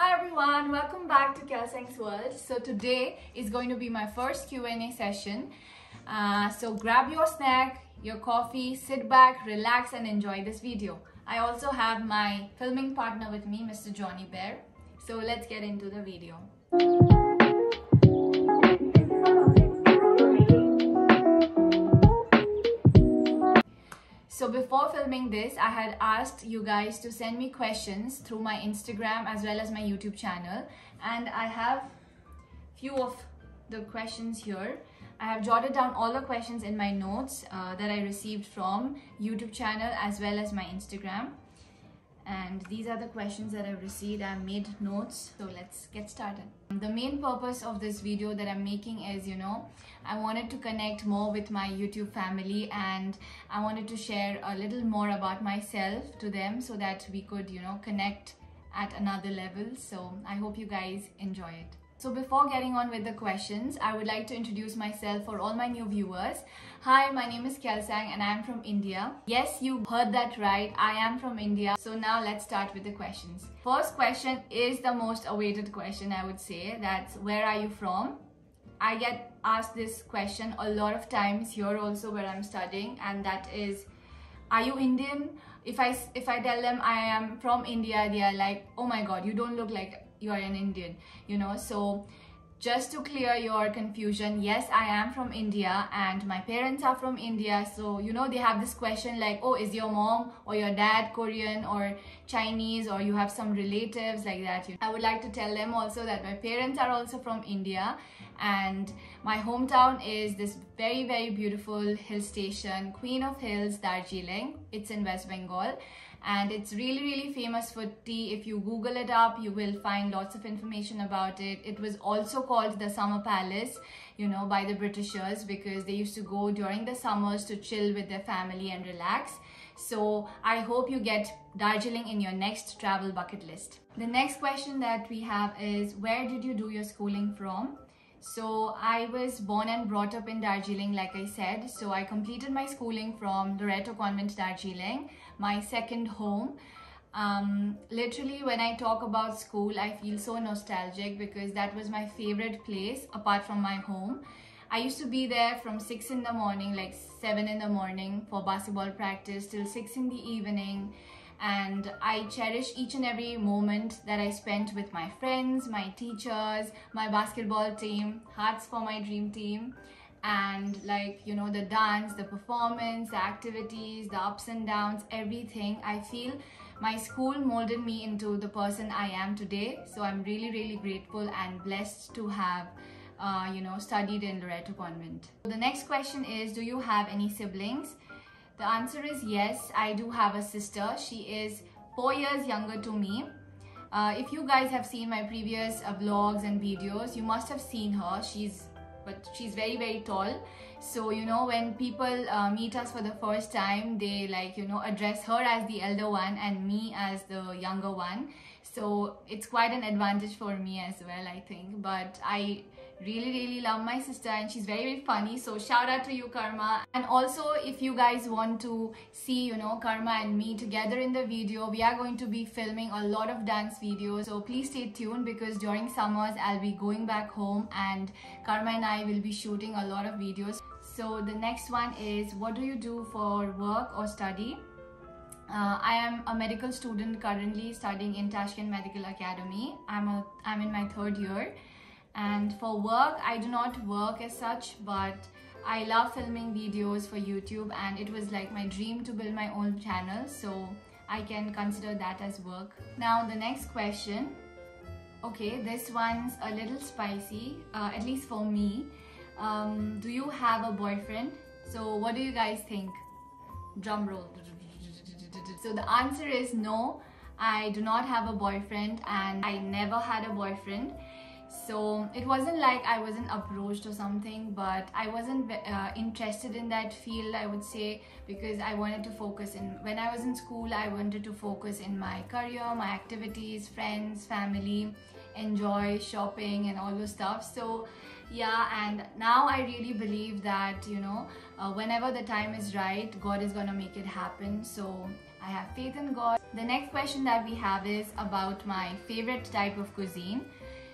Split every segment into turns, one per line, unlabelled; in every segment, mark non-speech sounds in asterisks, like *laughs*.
Hi everyone, welcome back to Kelsang's World. So today is going to be my first Q&A session. Uh, so grab your snack, your coffee, sit back, relax and enjoy this video. I also have my filming partner with me, Mr. Johnny Bear. So let's get into the video. So before filming this, I had asked you guys to send me questions through my Instagram as well as my YouTube channel. And I have few of the questions here. I have jotted down all the questions in my notes uh, that I received from YouTube channel as well as my Instagram and these are the questions that I've received. I've made notes, so let's get started. The main purpose of this video that I'm making is, you know, I wanted to connect more with my YouTube family and I wanted to share a little more about myself to them so that we could, you know, connect at another level. So I hope you guys enjoy it. So before getting on with the questions, I would like to introduce myself for all my new viewers. Hi, my name is Kelsang and I am from India. Yes, you heard that right. I am from India. So now let's start with the questions. First question is the most awaited question, I would say. That's where are you from? I get asked this question a lot of times here also where I'm studying and that is, are you Indian? If I, if I tell them I am from India, they are like, oh my god, you don't look like you are an Indian, you know. So just to clear your confusion, yes, I am from India and my parents are from India. So, you know, they have this question like, oh, is your mom or your dad Korean or Chinese or you have some relatives like that. I would like to tell them also that my parents are also from India and my hometown is this very, very beautiful hill station, Queen of Hills, Darjeeling. It's in West Bengal and it's really really famous for tea. If you google it up you will find lots of information about it. It was also called the summer palace you know by the britishers because they used to go during the summers to chill with their family and relax. So i hope you get darjeeling in your next travel bucket list. The next question that we have is where did you do your schooling from? So I was born and brought up in Darjeeling, like I said. So I completed my schooling from Loreto Convent, Darjeeling my second home. Um, literally, when I talk about school, I feel so nostalgic because that was my favorite place apart from my home. I used to be there from 6 in the morning, like 7 in the morning for basketball practice till 6 in the evening. And I cherish each and every moment that I spent with my friends, my teachers, my basketball team, hearts for my dream team and like you know the dance the performance the activities the ups and downs everything i feel my school molded me into the person i am today. So i'm really really grateful and blessed to have uh, you know studied in loreto convent. The next question is do you have any siblings? The answer is yes i do have a sister. She is four years younger to me. Uh, if you guys have seen my previous uh, vlogs and videos you must have seen her. She's but she's very very tall. So you know when people uh, meet us for the first time they like you know address her as the elder one and me as the younger one. So it's quite an advantage for me as well i think. But i really really love my sister and she's very very funny. So shout out to you karma. And also if you guys want to see you know karma and me together in the video we are going to be filming a lot of dance videos. So please stay tuned because during summers i'll be going back home and karma and i will be shooting a lot of videos. So the next one is what do you do for work or study? Uh, I am a medical student currently studying in Tashkent Medical Academy. I'm a I'm in my third year and for work I do not work as such but I love filming videos for YouTube and it was like my dream to build my own channel so I can consider that as work. Now the next question. Okay this one's a little spicy uh, at least for me. Um, do you have a boyfriend? So what do you guys think? Drum roll. So the answer is no. I do not have a boyfriend and I never had a boyfriend so it wasn't like I wasn't approached or something but I wasn't uh, interested in that field I would say because I wanted to focus in when I was in school I wanted to focus in my career my activities friends family enjoy shopping and all those stuff. So yeah and now I really believe that you know uh, whenever the time is right God is gonna make it happen. So I have faith in God. The next question that we have is about my favorite type of cuisine.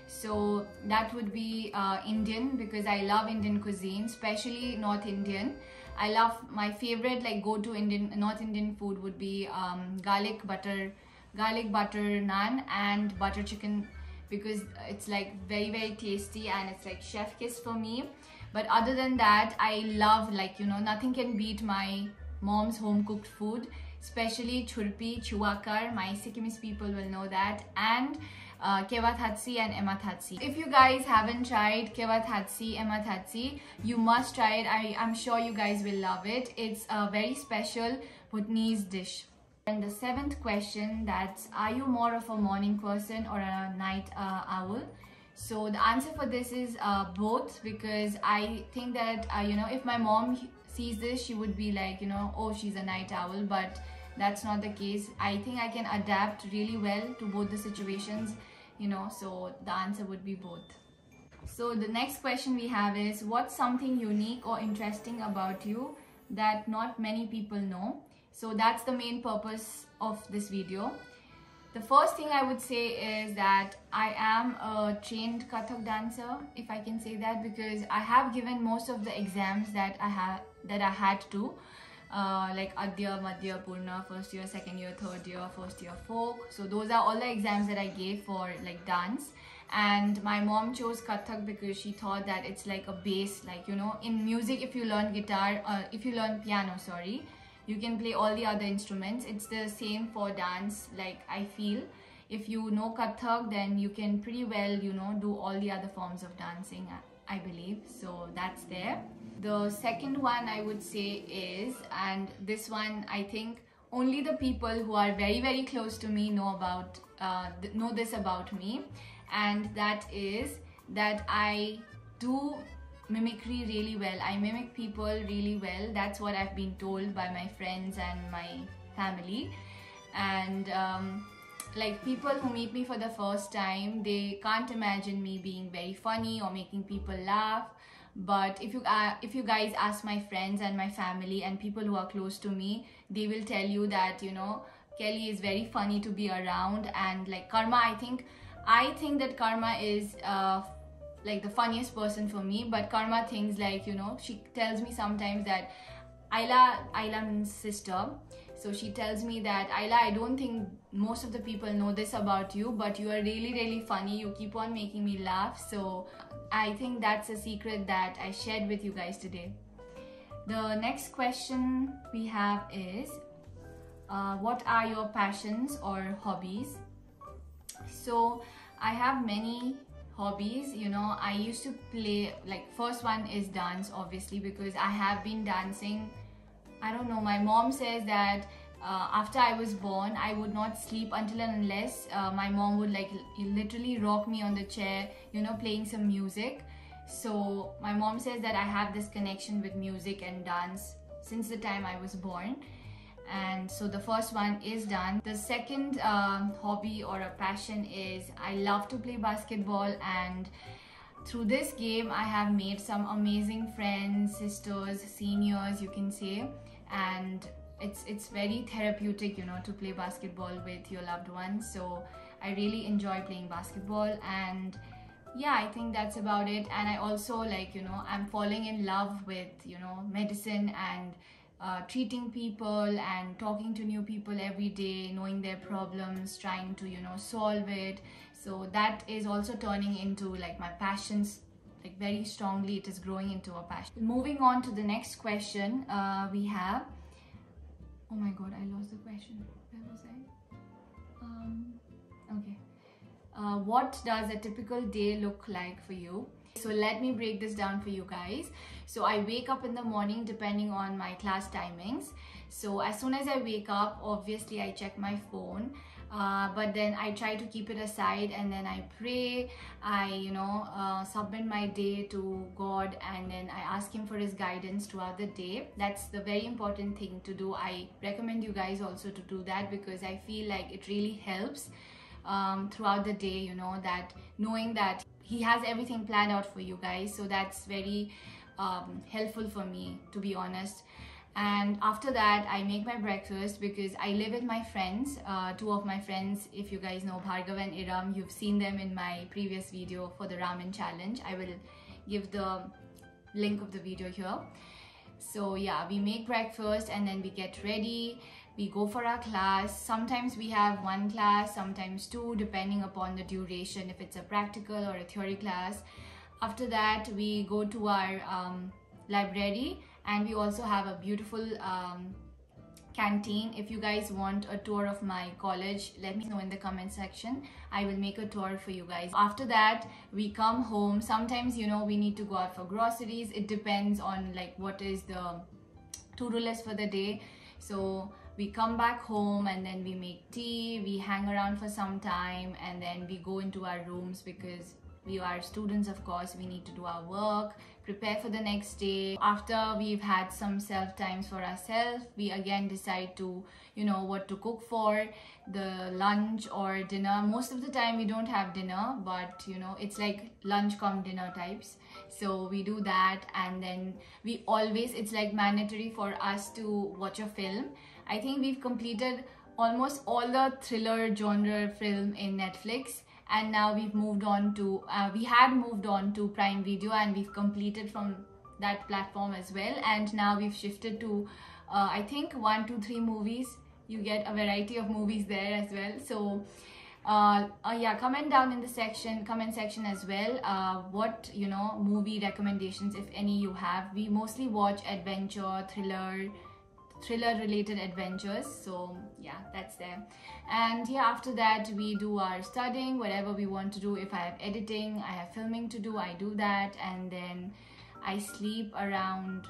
So that would be uh, Indian because I love Indian cuisine, especially North Indian. I love my favorite like go to Indian North Indian food would be um, garlic butter, garlic butter naan and butter chicken because it's like very very tasty and it's like chef kiss for me. But other than that, I love like you know nothing can beat my mom's home cooked food, especially churpi, chuakar. My Sikkimese people will know that and uh, Kewa Datshi and Ema Datshi. If you guys haven't tried Kewa Datshi, Ema Datshi, you must try it. I, I'm sure you guys will love it. It's a very special Bhutanese dish. And the seventh question that's are you more of a morning person or a night uh, owl? So the answer for this is uh, both because I think that uh, you know if my mom sees this she would be like you know oh she's a night owl but that's not the case. I think I can adapt really well to both the situations you know so the answer would be both. So the next question we have is what's something unique or interesting about you that not many people know? So that's the main purpose of this video. The first thing I would say is that I am a trained Kathak dancer, if I can say that, because I have given most of the exams that I have that I had to uh, like Adya, Madhya, Purna, first year, second year, third year, first year folk. So those are all the exams that I gave for like dance. And my mom chose Kathak because she thought that it's like a base, like you know, in music if you learn guitar, uh, if you learn piano, sorry, you can play all the other instruments. It's the same for dance, like I feel. If you know Kathak, then you can pretty well, you know, do all the other forms of dancing, I believe. So that's there. The second one I would say is, and this one I think only the people who are very very close to me know about uh, know this about me, and that is that I do mimicry really well. I mimic people really well. That's what I've been told by my friends and my family, and. Um, like people who meet me for the first time they can't imagine me being very funny or making people laugh. But if you uh, if you guys ask my friends and my family and people who are close to me they will tell you that you know kelly is very funny to be around and like karma i think i think that karma is uh, like the funniest person for me. But karma thinks like you know she tells me sometimes that Ayla, Ayla means sister so she tells me that Ayla, I don't think most of the people know this about you, but you are really, really funny. You keep on making me laugh. So I think that's a secret that I shared with you guys today. The next question we have is uh, What are your passions or hobbies? So I have many hobbies you know i used to play like first one is dance obviously because i have been dancing I don't know, my mom says that uh, after I was born, I would not sleep until and unless uh, my mom would like literally rock me on the chair, you know, playing some music. So my mom says that I have this connection with music and dance since the time I was born. And so the first one is done. The second um, hobby or a passion is I love to play basketball and through this game I have made some amazing friends, sisters, seniors you can say and it's it's very therapeutic you know to play basketball with your loved ones. So i really enjoy playing basketball. And yeah i think that's about it. And i also like you know i'm falling in love with you know medicine and uh, treating people and talking to new people every day knowing their problems trying to you know solve it. So that is also turning into like my passions like very strongly it is growing into a passion. Moving on to the next question uh, we have oh my god i lost the question. Where was i? Um okay. Uh, what does a typical day look like for you? So let me break this down for you guys. So i wake up in the morning depending on my class timings. So as soon as i wake up obviously i check my phone uh, but then I try to keep it aside and then I pray. I you know uh, submit my day to God and then I ask him for his guidance throughout the day. That's the very important thing to do. I recommend you guys also to do that because I feel like it really helps um, throughout the day you know that knowing that he has everything planned out for you guys. So that's very um, helpful for me to be honest and after that i make my breakfast because i live with my friends uh, two of my friends if you guys know bhargav and iram you've seen them in my previous video for the ramen challenge. I will give the link of the video here. So yeah we make breakfast and then we get ready. We go for our class. Sometimes we have one class sometimes two depending upon the duration if it's a practical or a theory class. After that we go to our um, library and we also have a beautiful um, canteen. If you guys want a tour of my college let me know in the comment section. I will make a tour for you guys. After that we come home. Sometimes you know we need to go out for groceries. It depends on like what is the to-do list for the day. So we come back home and then we make tea we hang around for some time and then we go into our rooms because we are students of course. We need to do our work prepare for the next day. After we've had some self times for ourselves we again decide to you know what to cook for the lunch or dinner. Most of the time we don't have dinner but you know it's like lunch come dinner types. So we do that and then we always it's like mandatory for us to watch a film. I think we've completed almost all the thriller genre film in netflix and now we've moved on to uh, we had moved on to prime video and we've completed from that platform as well. And now we've shifted to uh, i think one two three movies. You get a variety of movies there as well. So uh, uh, yeah comment down in the section comment section as well uh, what you know movie recommendations if any you have. We mostly watch adventure thriller thriller related adventures. So yeah that's there. And yeah after that we do our studying whatever we want to do. If i have editing i have filming to do i do that. And then i sleep around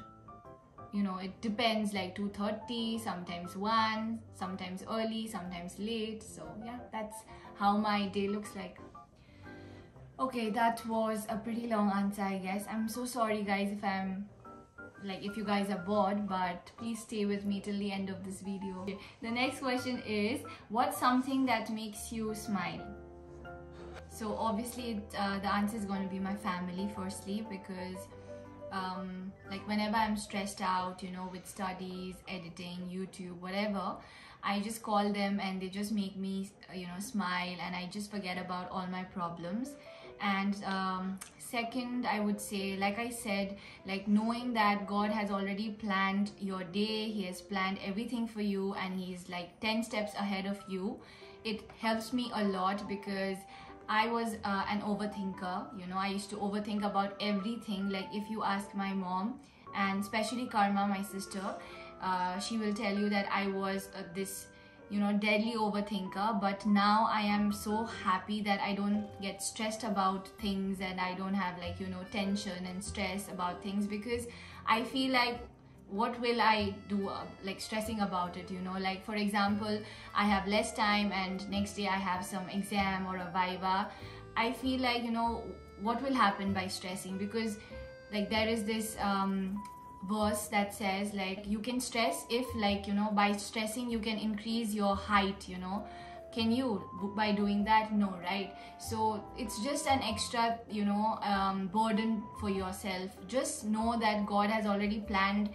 you know it depends like 2.30 sometimes 1 sometimes early sometimes late. So yeah that's how my day looks like. Okay that was a pretty long answer i guess. I'm so sorry guys if i'm like if you guys are bored but please stay with me till the end of this video. The next question is what's something that makes you smile? So obviously it, uh, the answer is going to be my family firstly because um, like whenever I'm stressed out you know with studies editing YouTube whatever I just call them and they just make me you know smile and I just forget about all my problems and um, second i would say like i said like knowing that god has already planned your day he has planned everything for you and he's like 10 steps ahead of you it helps me a lot because I was uh, an overthinker, you know, I used to overthink about everything. Like, if you ask my mom, and especially Karma, my sister, uh, she will tell you that I was uh, this you know deadly overthinker but now i am so happy that i don't get stressed about things and i don't have like you know tension and stress about things because i feel like what will i do uh, like stressing about it you know? Like for example i have less time and next day i have some exam or a viva. I feel like you know what will happen by stressing? Because like there is this um verse that says like you can stress if like you know by stressing you can increase your height you know. Can you by doing that? No right? So it's just an extra you know um, burden for yourself. Just know that god has already planned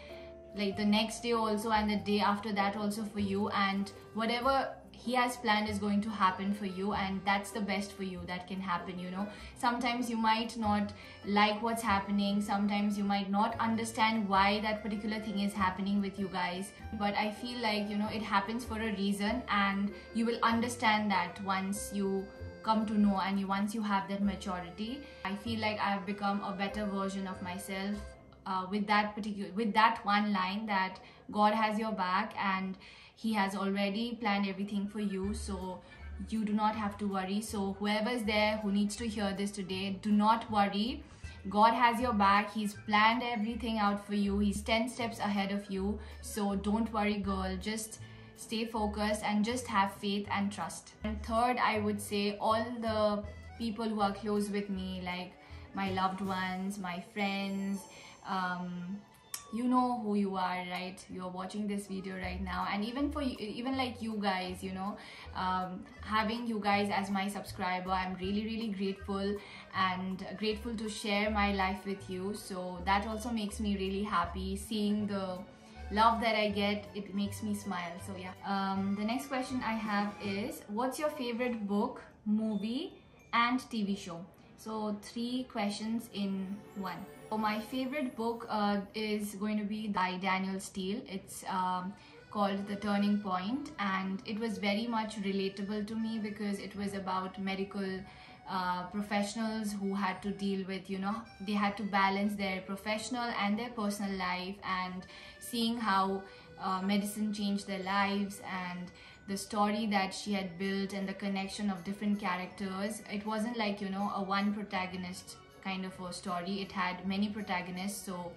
like the next day also and the day after that also for you. And whatever he has planned is going to happen for you and that's the best for you that can happen you know. Sometimes you might not like what's happening. Sometimes you might not understand why that particular thing is happening with you guys. But i feel like you know it happens for a reason and you will understand that once you come to know and you once you have that maturity. I feel like i've become a better version of myself uh, with that particular with that one line that god has your back and he has already planned everything for you so you do not have to worry. So whoever is there who needs to hear this today do not worry. God has your back. He's planned everything out for you. He's 10 steps ahead of you. So don't worry girl. Just stay focused and just have faith and trust. And third i would say all the people who are close with me like my loved ones my friends um, you know who you are right you're watching this video right now and even for you, even like you guys you know um, having you guys as my subscriber i'm really really grateful and grateful to share my life with you so that also makes me really happy seeing the love that I get, it makes me smile. So yeah. Um, the next question I have is, what's your favorite book, movie, and TV show? So three questions in one. So my favorite book uh, is going to be by Danielle Steel. It's um, called The Turning Point and it was very much relatable to me because it was about medical uh, professionals who had to deal with, you know, they had to balance their professional and their personal life and seeing how uh, medicine changed their lives and the story that she had built and the connection of different characters. It wasn't like, you know, a one protagonist kind of a story. It had many protagonists. So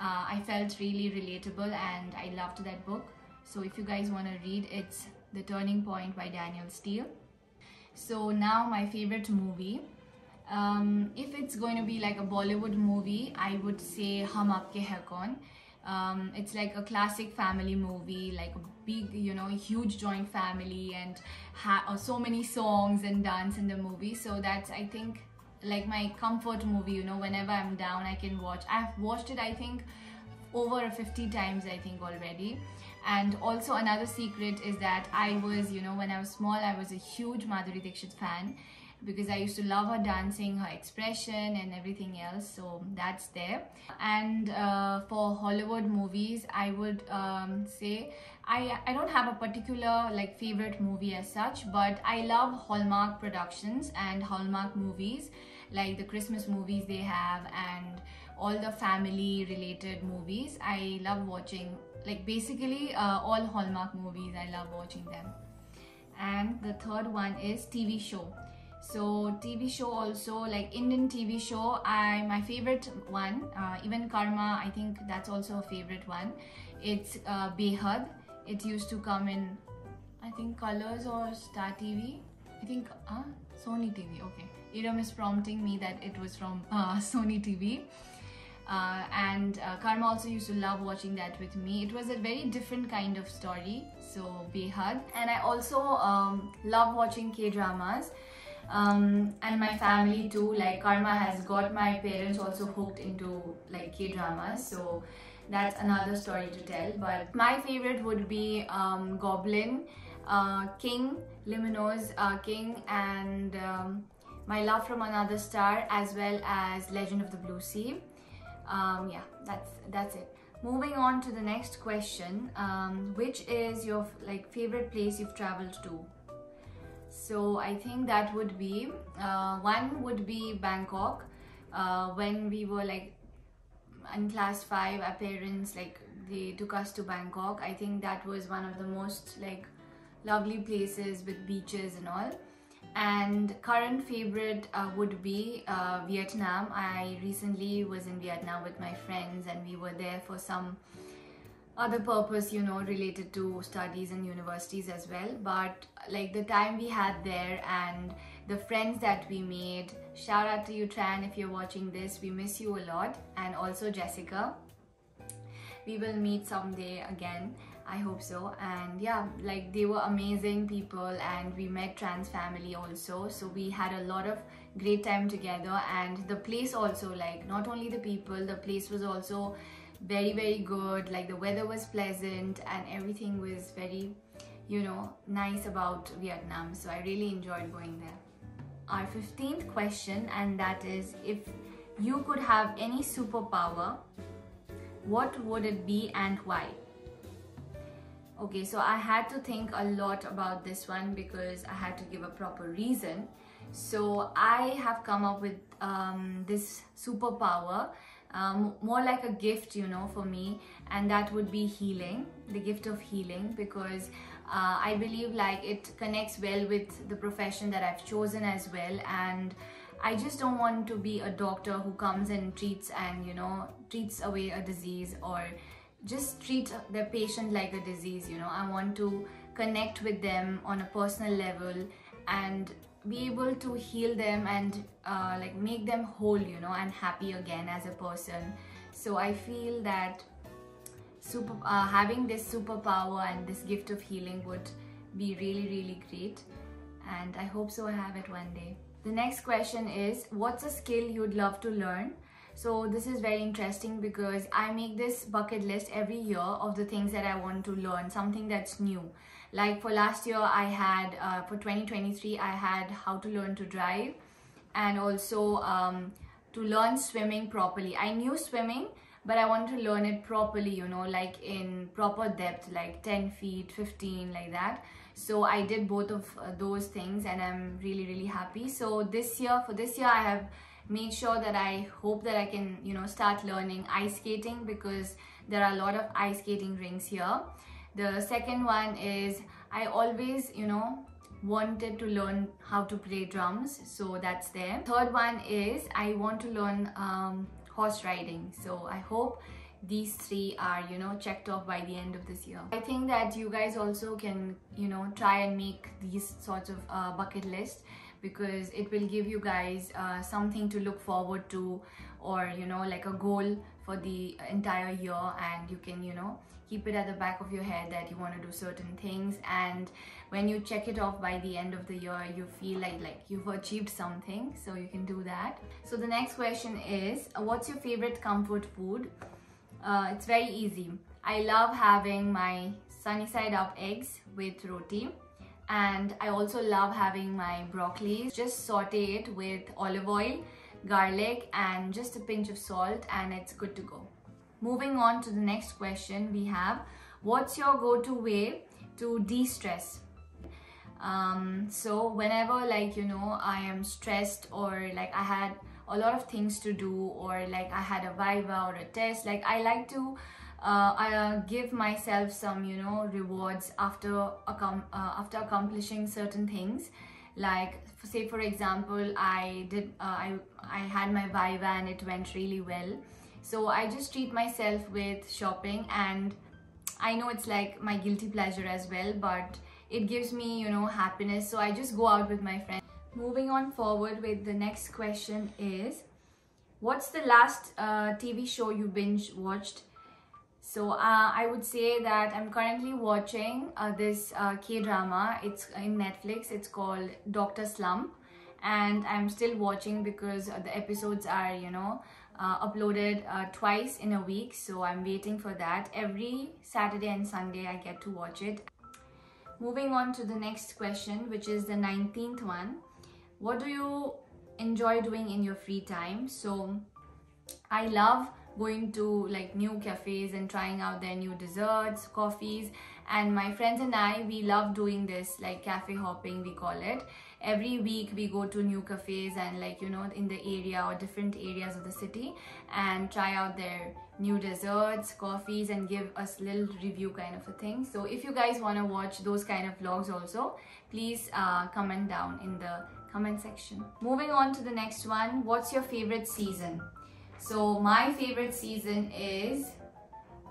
uh, I felt really relatable and I loved that book. So if you guys want to read, it's The Turning Point by Danielle Steel. So now my favorite movie. Um, if it's going to be like a Bollywood movie, I would say Hum Aapke Hai Kaun. Um, it's like a classic family movie, like a big, you know, huge joint family and so many songs and dance in the movie. So that's, I think, like my comfort movie, you know, whenever I'm down, I can watch. I've watched it, I think, over 50 times, I think, already. And also another secret is that I was, you know, when I was small, I was a huge Madhuri Dixit fan because I used to love her dancing, her expression and everything else. So that's there. And uh, for Hollywood movies, I would um, say I, I don't have a particular like favorite movie as such, but I love Hallmark productions and Hallmark movies like the Christmas movies they have and all the family related movies. I love watching like basically uh, all Hallmark movies. I love watching them. And the third one is TV show. So TV show also like Indian TV show. I my favorite one. Uh, even Karma. I think that's also a favorite one. It's uh, Behad. It used to come in, I think Colors or Star TV. I think uh, Sony TV. Okay, Iram is prompting me that it was from uh, *laughs* Sony TV. Uh, and uh, Karma also used to love watching that with me. It was a very different kind of story, so Behad. And I also um, love watching K-dramas. Um, and my family too, like Karma has got my parents also hooked into like K-dramas, so that's another story to tell. But my favorite would be um, Goblin, uh, King, Luminous uh, King, and um, My Love from Another Star, as well as Legend of the Blue Sea. Um, yeah that's that's it. Moving on to the next question um, which is your like favorite place you've traveled to? So i think that would be uh, one would be bangkok uh, when we were like in class 5 our parents like they took us to bangkok. I think that was one of the most like lovely places with beaches and all and current favorite uh, would be uh, Vietnam. I recently was in Vietnam with my friends and we were there for some other purpose, you know, related to studies and universities as well. But like the time we had there and the friends that we made, shout out to you Tran if you're watching this, we miss you a lot. And also Jessica. We will meet someday again I hope so. And yeah, like they were amazing people and we met trans family also. So we had a lot of great time together and the place also like not only the people, the place was also very, very good. Like the weather was pleasant and everything was very, you know, nice about Vietnam. So I really enjoyed going there. Our 15th question and that is if you could have any superpower, what would it be and why? Okay, so I had to think a lot about this one because I had to give a proper reason. So I have come up with um, this superpower, um, more like a gift, you know, for me, and that would be healing, the gift of healing, because uh, I believe like it connects well with the profession that I've chosen as well, and I just don't want to be a doctor who comes and treats and you know treats away a disease or just treat the patient like a disease you know. I want to connect with them on a personal level and be able to heal them and uh, like make them whole you know and happy again as a person. So i feel that super uh, having this superpower and this gift of healing would be really really great. And i hope so i have it one day. The next question is what's a skill you'd love to learn so this is very interesting because I make this bucket list every year of the things that I want to learn, something that's new. Like for last year, I had, uh, for 2023, I had how to learn to drive and also um, to learn swimming properly. I knew swimming, but I wanted to learn it properly, you know, like in proper depth, like 10 feet, 15, like that. So I did both of uh, those things and I'm really, really happy. So this year, for this year, I have made sure that I hope that I can, you know, start learning ice skating because there are a lot of ice skating rinks here. The second one is I always, you know, wanted to learn how to play drums so that's there. Third one is i want to learn um, horse riding so i hope these three are you know checked off by the end of this year. I think that you guys also can you know try and make these sorts of uh, bucket lists because it will give you guys uh, something to look forward to or you know like a goal for the entire year and you can you know keep it at the back of your head that you want to do certain things. And when you check it off by the end of the year you feel like like you've achieved something so you can do that. So the next question is uh, what's your favorite comfort food? Uh, it's very easy. I love having my sunny side up eggs with roti and I also love having my broccoli. Just saute it with olive oil, garlic and just a pinch of salt and it's good to go. Moving on to the next question we have, what's your go-to way to de-stress? Um, so whenever like, you know, I am stressed or like I had a lot of things to do or like I had a viva or a test, like I like to uh, I uh, give myself some you know rewards after uh, after accomplishing certain things. Like say for example I did uh, I, I had my Viva and it went really well. So I just treat myself with shopping and I know it's like my guilty pleasure as well but it gives me you know happiness. So I just go out with my friends. Moving on forward with the next question is what's the last uh, TV show you binge watched so uh, I would say that I'm currently watching uh, this uh, K-drama. It's in Netflix. It's called Dr. Slump. And I'm still watching because the episodes are, you know, uh, uploaded uh, twice in a week. So I'm waiting for that. Every Saturday and Sunday I get to watch it. Moving on to the next question, which is the 19th one. What do you enjoy doing in your free time? So I love going to like new cafes and trying out their new desserts coffees. And my friends and i we love doing this like cafe hopping we call it. Every week we go to new cafes and like you know in the area or different areas of the city and try out their new desserts coffees and give us little review kind of a thing. So if you guys want to watch those kind of vlogs also please uh, comment down in the comment section. Moving on to the next one. What's your favorite season so my favorite season is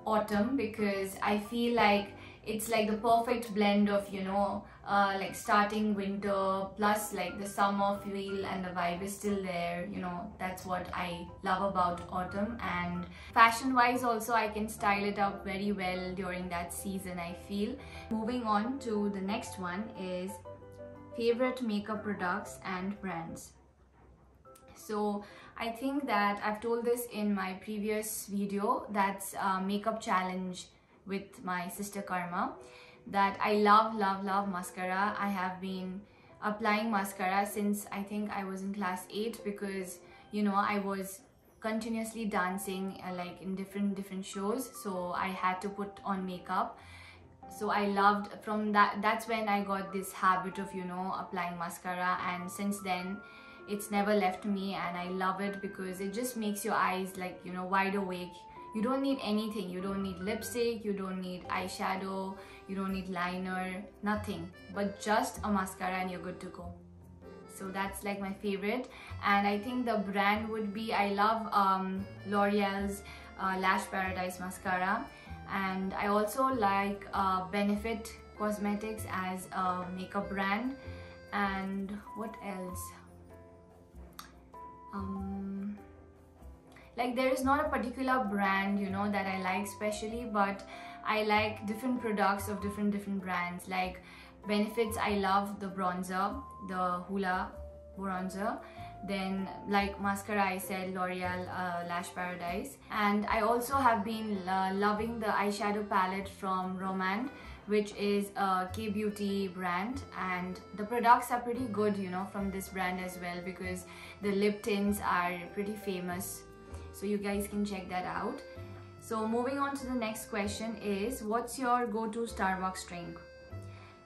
autumn because I feel like it's like the perfect blend of you know uh, like starting winter plus like the summer feel and the vibe is still there you know that's what I love about autumn. And fashion wise also I can style it up very well during that season I feel. Moving on to the next one is favorite makeup products and brands. So I think that I've told this in my previous video that's makeup challenge with my sister Karma that I love love love mascara. I have been applying mascara since I think I was in class 8 because you know I was continuously dancing uh, like in different different shows so I had to put on makeup. So I loved from that that's when I got this habit of you know applying mascara and since then it's never left me and I love it because it just makes your eyes like you know wide awake. You don't need anything. You don't need lipstick. You don't need eyeshadow. You don't need liner. Nothing. But just a mascara and you're good to go. So that's like my favorite. And I think the brand would be I love um, L'Oreal's uh, Lash Paradise mascara. And I also like uh, Benefit Cosmetics as a makeup brand. And what else um, like there is not a particular brand you know that I like especially but I like different products of different different brands. Like benefits I love the bronzer the Hoola bronzer. Then like mascara I said L'Oreal uh, Lash Paradise. And I also have been uh, loving the eyeshadow palette from Romand which is a K-beauty brand. And the products are pretty good you know from this brand as well because the lip tints are pretty famous. So you guys can check that out. So moving on to the next question is what's your go-to Starbucks drink?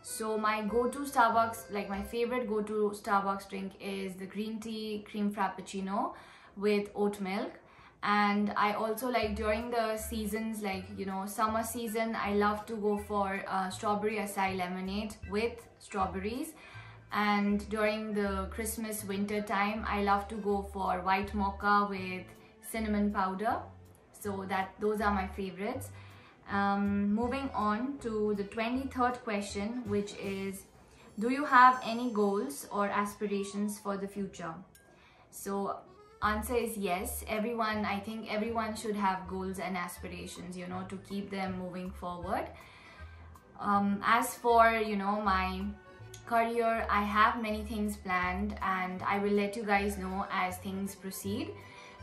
So my go-to Starbucks, like my favorite go-to Starbucks drink is the green tea cream frappuccino with oat milk. And I also like during the seasons, like, you know, summer season, I love to go for uh, strawberry acai lemonade with strawberries. And during the Christmas winter time, I love to go for white mocha with cinnamon powder. So that those are my favorites. Um, moving on to the 23rd question, which is Do you have any goals or aspirations for the future? So, answer is yes. Everyone, I think everyone should have goals and aspirations, you know, to keep them moving forward. Um, as for, you know, my career, I have many things planned and I will let you guys know as things proceed.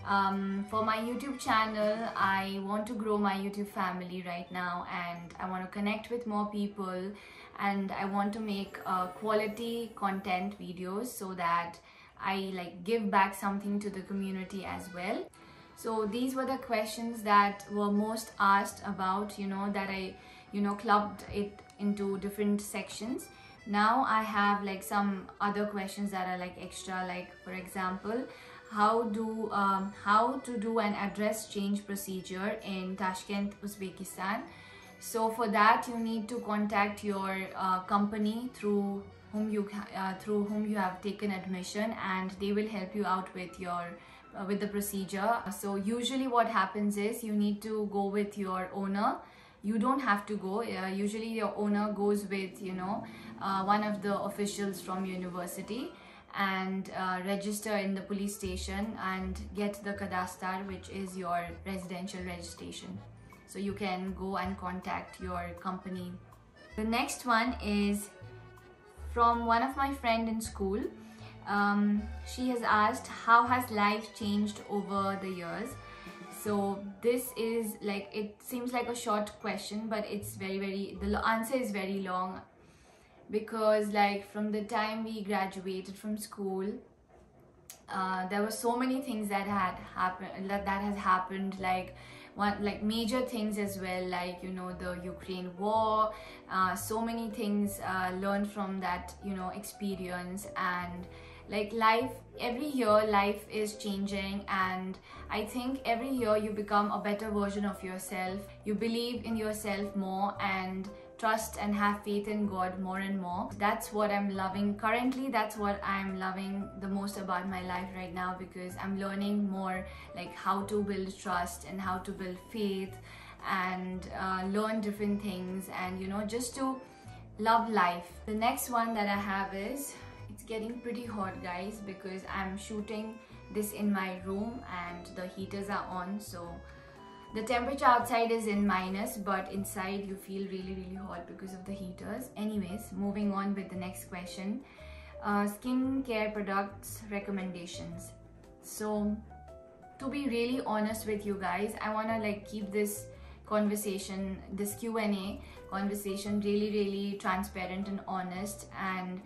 Um, for my YouTube channel, I want to grow my YouTube family right now and I want to connect with more people and I want to make uh, quality content videos so that I like give back something to the community as well. So these were the questions that were most asked about, you know, that I, you know, clubbed it into different sections. Now I have like some other questions that are like extra, like for example, how do um, how to do an address change procedure in Tashkent, Uzbekistan. So for that you need to contact your uh, company through whom you uh, through whom you have taken admission and they will help you out with your uh, with the procedure. So usually what happens is you need to go with your owner. You don't have to go. Uh, usually your owner goes with you know uh, one of the officials from university and uh, register in the police station and get the kadastar which is your residential registration. So you can go and contact your company. The next one is from one of my friend in school. Um, she has asked how has life changed over the years? So this is like it seems like a short question but it's very very the answer is very long. Because like from the time we graduated from school uh, there were so many things that had happened that, that has happened like one like major things as well like you know the ukraine war uh, so many things uh, learned from that you know experience. And like life every year life is changing. And i think every year you become a better version of yourself. You believe in yourself more. And trust and have faith in God more and more. That's what I'm loving currently. That's what I'm loving the most about my life right now because I'm learning more like how to build trust and how to build faith and uh, learn different things and you know just to love life. The next one that I have is it's getting pretty hot guys because I'm shooting this in my room and the heaters are on so the temperature outside is in minus but inside you feel really really hot because of the heaters. Anyways, moving on with the next question. Uh, skincare products recommendations. So to be really honest with you guys, I want to like keep this conversation, this Q&A conversation really really transparent and honest and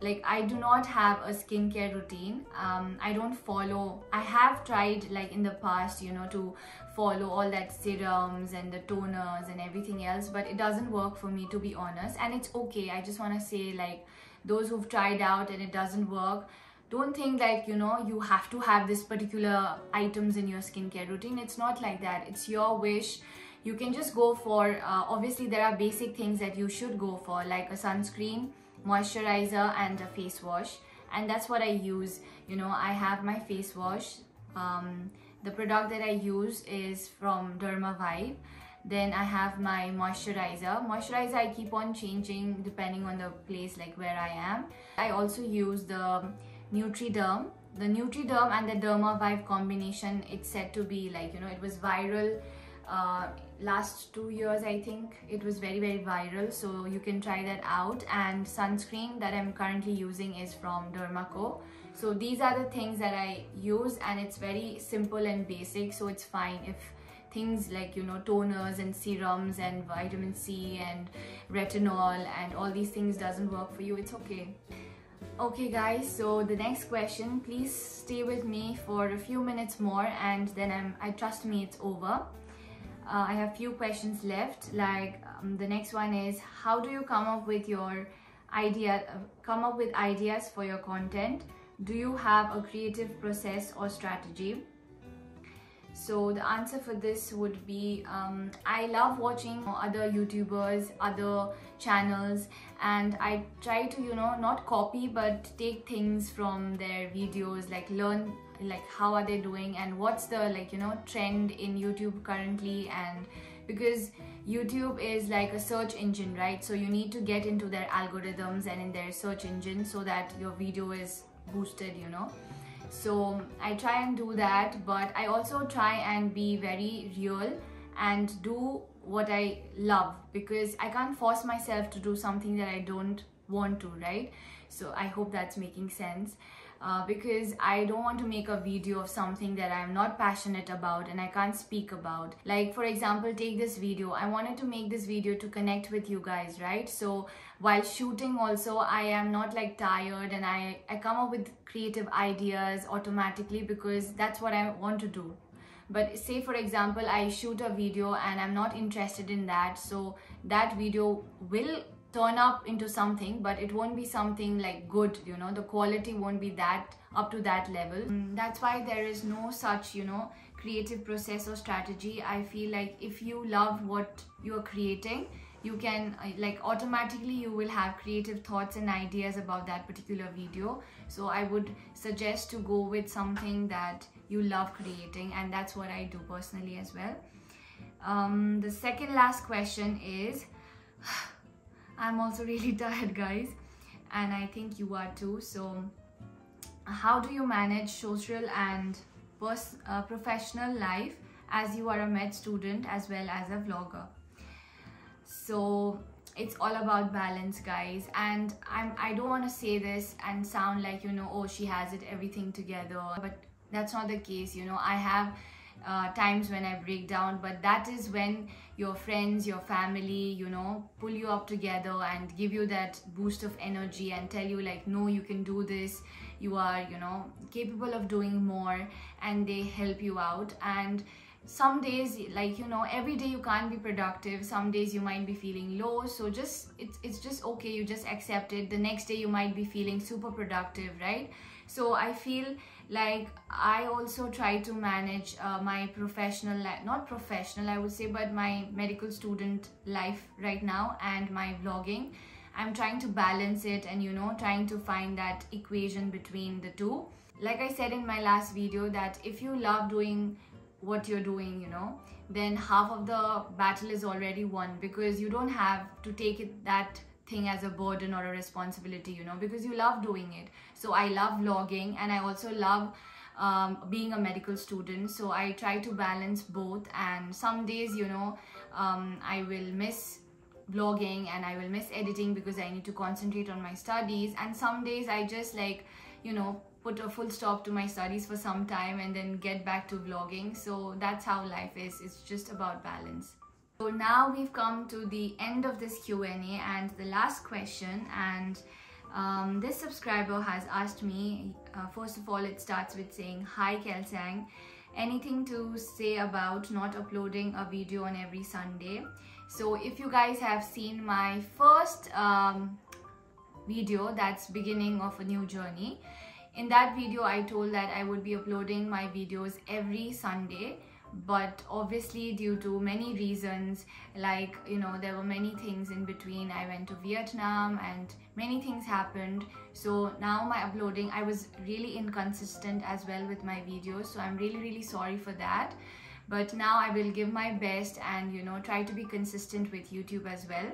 like i do not have a skincare routine um, i don't follow i have tried like in the past you know to follow all that serums and the toners and everything else but it doesn't work for me to be honest. And it's okay. I just want to say like those who've tried out and it doesn't work don't think like you know you have to have this particular items in your skincare routine. It's not like that. It's your wish. You can just go for uh, obviously there are basic things that you should go for like a sunscreen moisturizer and a face wash. And that's what I use. You know I have my face wash um, the product that I use is from Derma Vibe. Then I have my moisturizer. Moisturizer I keep on changing depending on the place like where I am. I also use the Nutriderm. The Nutriderm and the Derma Vibe combination it's said to be like you know it was viral uh, last two years I think. It was very very viral so you can try that out. And sunscreen that I'm currently using is from Dermaco so these are the things that i use and it's very simple and basic so it's fine if things like you know toners and serums and vitamin c and retinol and all these things doesn't work for you it's okay. Okay guys so the next question please stay with me for a few minutes more and then i'm i trust me it's over. Uh, i have few questions left like um, the next one is how do you come up with your idea uh, come up with ideas for your content do you have a creative process or strategy? So the answer for this would be um, I love watching other YouTubers, other channels and I try to you know not copy but take things from their videos like learn like how are they doing and what's the like you know trend in YouTube currently and because YouTube is like a search engine right? So you need to get into their algorithms and in their search engine so that your video is boosted you know. So I try and do that but I also try and be very real and do what I love because I can't force myself to do something that I don't want to right? So I hope that's making sense uh, because I don't want to make a video of something that I'm not passionate about and I can't speak about. Like for example, take this video. I wanted to make this video to connect with you guys, right? So while shooting also, I am not like tired and I, I come up with creative ideas automatically because that's what I want to do but say for example i shoot a video and i'm not interested in that so that video will turn up into something but it won't be something like good you know? The quality won't be that up to that level. Mm, that's why there is no such you know creative process or strategy. I feel like if you love what you're creating you can uh, like automatically you will have creative thoughts and ideas about that particular video. So i would suggest to go with something that you love creating and that's what i do personally as well. Um, the second last question is *sighs* I'm also really *laughs* tired guys. And I think you are too. So how do you manage social and uh, professional life as you are a med student as well as a vlogger? So it's all about balance guys. And I'm I don't want to say this and sound like you know oh she has it everything together. But that's not the case you know. I have uh, times when I break down, but that is when your friends, your family, you know, pull you up together and give you that boost of energy and tell you, like, no, you can do this, you are, you know, capable of doing more, and they help you out. And some days like you know every day you can't be productive. Some days you might be feeling low. So just it's it's just okay. You just accept it. The next day you might be feeling super productive right? So i feel like i also try to manage uh, my professional not professional i would say but my medical student life right now and my vlogging. I'm trying to balance it and you know trying to find that equation between the two. Like i said in my last video that if you love doing what you're doing you know then half of the battle is already won because you don't have to take it that thing as a burden or a responsibility you know because you love doing it so i love vlogging and i also love um, being a medical student. So i try to balance both and some days you know um, i will miss vlogging and i will miss editing because i need to concentrate on my studies. And some days i just like you know put a full stop to my studies for some time and then get back to vlogging. So that's how life is. It's just about balance. So now we've come to the end of this Q&A and the last question. And um, this subscriber has asked me, uh, first of all it starts with saying, Hi Kelsang, anything to say about not uploading a video on every Sunday? So if you guys have seen my first um, video that's beginning of a new journey, in that video I told that I would be uploading my videos every Sunday but obviously due to many reasons like you know there were many things in between. I went to vietnam and many things happened so now my uploading i was really inconsistent as well with my videos so i'm really really sorry for that but now i will give my best and you know try to be consistent with youtube as well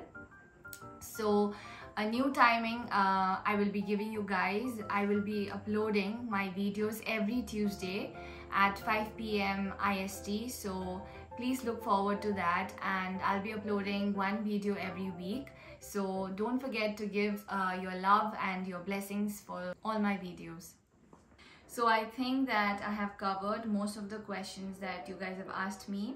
so a new timing uh, I will be giving you guys. I will be uploading my videos every Tuesday at 5 p.m. IST. So please look forward to that and I'll be uploading one video every week. So don't forget to give uh, your love and your blessings for all my videos. So I think that I have covered most of the questions that you guys have asked me.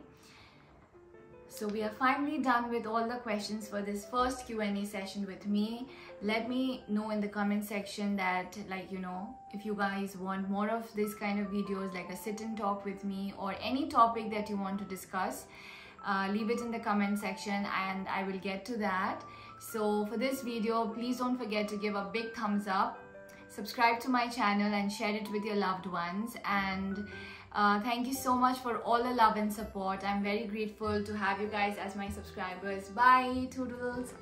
So we are finally done with all the questions for this first Q&A session with me. Let me know in the comment section that like, you know, if you guys want more of this kind of videos like a sit and talk with me or any topic that you want to discuss, uh, leave it in the comment section and I will get to that. So for this video, please don't forget to give a big thumbs up, subscribe to my channel and share it with your loved ones and uh, thank you so much for all the love and support. I'm very grateful to have you guys as my subscribers. Bye, toodles.